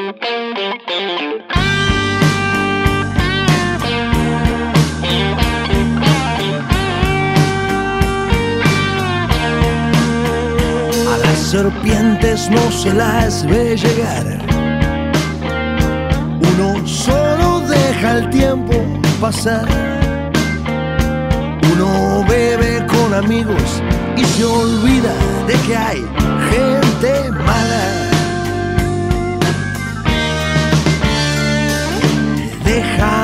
A las serpientes no se las ve llegar. Uno solo deja el tiempo pasar. Uno bebe con amigos y se olvida de que hay gente mala.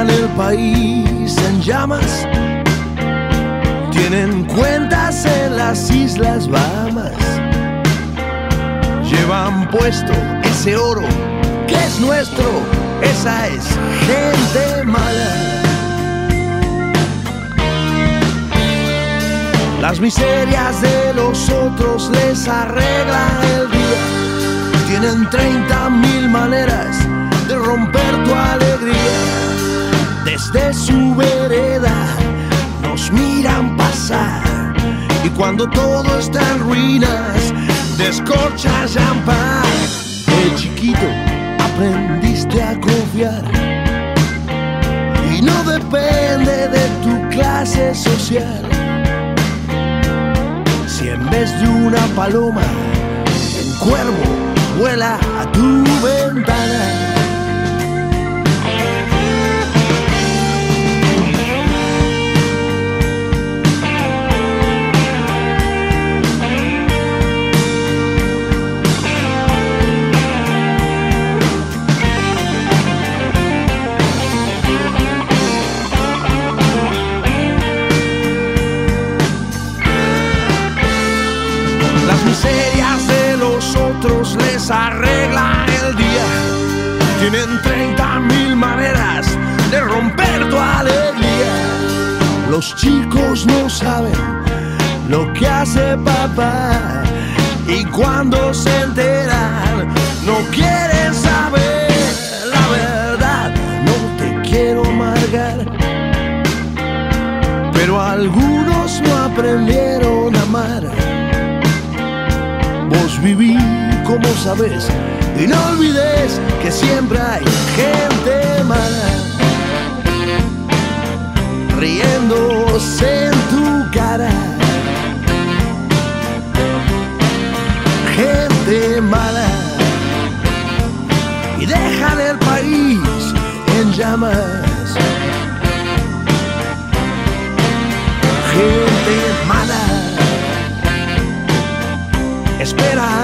Dejan el país en llamas. Tienen cuentas en las Islas Bahamas. Llevan puesto ese oro que es nuestro. Esa es gente mala. Las miserias de los otros les arreglan el día. Tienen 30 mil Desde su vereda nos miran pasar. Y cuando todo está en ruinas, descorcha champán. De chiquito aprendiste a confiar. Y no depende de tu clase social. Si en vez de una paloma, un cuervo vuela a tu ventana. Miserias de los otros les arreglan el día. Tienen 30 mil maneras de romper tu alegría. Los chicos no saben lo que hace papá. Y cuando se enteran, no quieren saber la verdad. No te quiero amargar. Pero algunos no aprendieron a amar. Viví como sabes y no olvides que siempre hay gente mala riéndose en tu cara. Gente mala y dejan el país en llamas. Gente mala mañana.